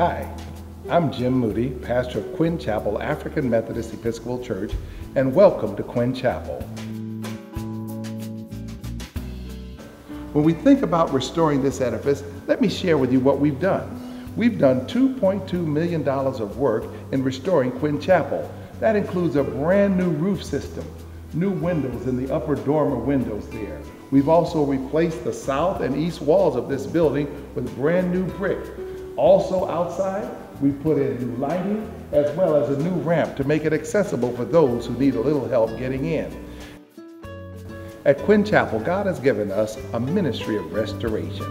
Hi, I'm Jim Moody, pastor of Quinn Chapel African Methodist Episcopal Church, and welcome to Quinn Chapel. When we think about restoring this edifice, let me share with you what we've done. We've done $2.2 million of work in restoring Quinn Chapel. That includes a brand new roof system, new windows in the upper dormer windows there. We've also replaced the south and east walls of this building with brand new brick. Also outside, we put in new lighting as well as a new ramp to make it accessible for those who need a little help getting in. At Quinn Chapel, God has given us a ministry of restoration.